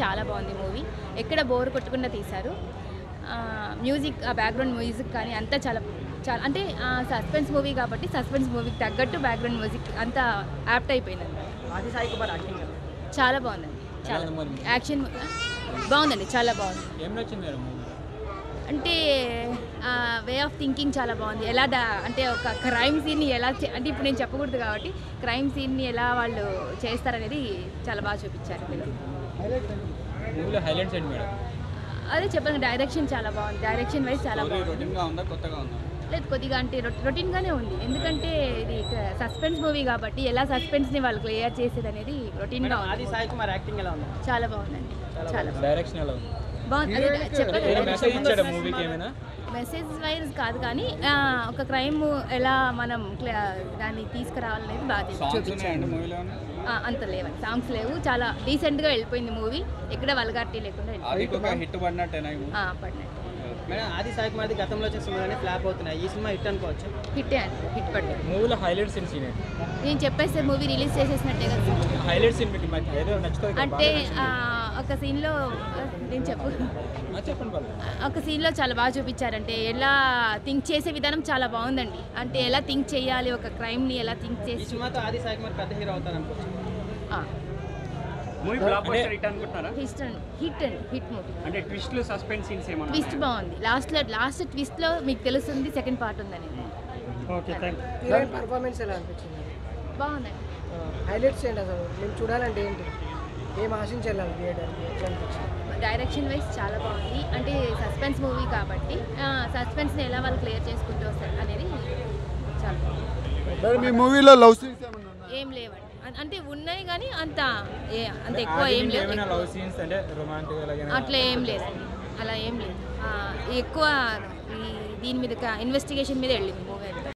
చాలా బాగుంది మూవీ ఎక్కడ బోర్ కొట్టకుండా తీశారు. ఆ, మ్యూజిక్ ఆ బ్యాక్గ్రౌండ్ మ్యూజిక్ కానీ అంతా చాలా చాలా అంటే సస్పెన్స్ మూవీ కాబట్టి సస్పెన్స్ మూవీకి తగ్గట్టు బ్యాక్గ్రౌండ్ మ్యూజిక్ అంతా యాప్ట్ అయిపోయింది. ఆది సాయి కుమార్ యాక్టింగ్ కదా? చాలా బాగుందండి. చాలా? యాక్షన్ బాగుందండి చాలా బాగుంది. అంటే ఆఫ్ థింకింగ్ చాలా బాగుంది. ఎలా అంటే ఒక క్రైమ్ సీన్ని ఎలా అంటే ఇప్పుడు నేను చెప్పకూడదు కాబట్టి క్రైమ్ సీన్ని ఎలా వాళ్ళు చేస్తారనేది చాలా బాగా చూపించారు అదే చెప్పాను డైరెక్షన్ చాలా బాగుంది. డైరెక్షన్ వైజ్ చాలా బాగుంది. రొటీన్గా ఉందా కొత్తగా ఉందా? లేదు కొద్దిగా అంటే రొటీన్గానే ఉంది. ఎందుకంటే ఇది సస్పెన్స్ మూవీ కాబట్టి ఎలా సస్పెన్స్ని వాళ్ళు క్లియర్ చేసేది అనేది రొటీన్గా ఆది ఉంది. సాయి కుమార్ యాక్టింగ్ ఎలా ఉంది? చాలా బాగుందండి. చాలా బాగుంది. డైరెక్షన్ మెసేజ్ వైజ్ కాదు కానీ ఆ, ఒక క్రైమ్ ఎలా మనం క్ల- దాన్ని తీసుకురావాలనేది బాగా ఆ, అంత లేవండి. సాంగ్స్ లేవు. చాలా డీసెంట్గా వెళ్ళిపోయింది మూవీ. ఎక్కడ వల్గారిటీ లేకుండా పడినట్టు. మేడం ఆది సాయి కుమార్ది గతంలో వచ్చే ఫ్లాప్ అవుతున్నాయి. ఈ సినిమా హిట్ అనుకోవచ్చు? అండి. హిట్ మూవీలో హైలైట్స్ సీన్ నేను చెప్పేస్తే మూవీ రిలీజ్ చేసేసినట్టే కదా సార్. హైలైట్ సీన్ మీకు మంచి- ఏదో నచ్చుతుంది కదా, అంటే ఒక సీన్లో నేను చెప్పు. ఒక సీన్లో చాలా బాగా చూపించారంటే ఎలా థింక్ చేసే విధానం చాలా బాగుందండి. అంటే ఎలా థింక్ చేయాలి ఒక క్రైమ్ని ఎలా థింక్ చేసి సినిమాతో ఆది సాయి కుమార్ పెద్ద హీరో అవుతారు అనుకోవచ్చు. Movie blockbuster hit hit అండి హిట్ అండి హిట్ మూవీ అంటే ట్విస్ట్లు సస్పెన్స్ సీన్స్ ఏమన్నా ట్విస్ట్ బాగుంది. లాస్ట్లో లాస్ట్ ట్విస్ట్లో మీకు తెలుస్తుంది సెకండ్ పార్ట్ ఉందని. ఓకే పర్ఫార్మెన్స్ ఎలా అనిపించింది? బాగుందండి. హైలైట్స్ ఏంటి అసలు? మేము చూడాలంటే ఏంటి? ఏం ఆశించి వెళ్ళాలి థియేటర్కి ఎట్లా అనిపించింది? డైరెక్షన్ వైజ్ చాలా బాగుంది. అంటే సస్పెన్స్ మూవీ కాబట్టి సస్పెన్స్ని ఎలా వాళ్ళు క్లియర్ చేసుకుంటూ వస్తారు అనేది చాలా బాగుంది. మీ మూవీలో లవ్ సీన్స్? ఏం లేవండి. అంటే ఉన్నాయి కానీ అంత ఏ అంత ఎక్కువ ఏం లేవు. సీన్స్ అంటే రొమాంటిక్ అట్లా ఏం లేదండి అలా ఏం లేదు. ఆ, ఎక్కువ ఈ దీని మీద ఇన్వెస్టిగేషన్ మీద వెళ్ళింది మూవీ అంతా.